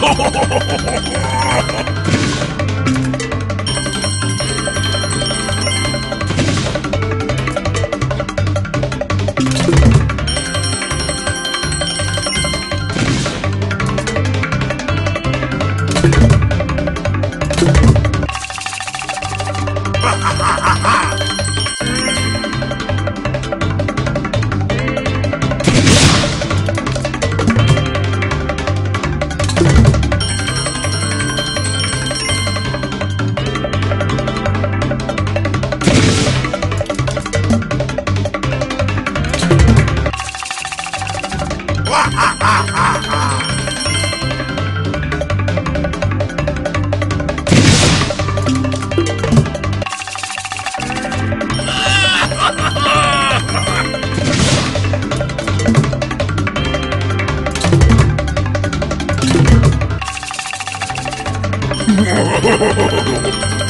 ha ha ha ha Ha ha ha ha ha!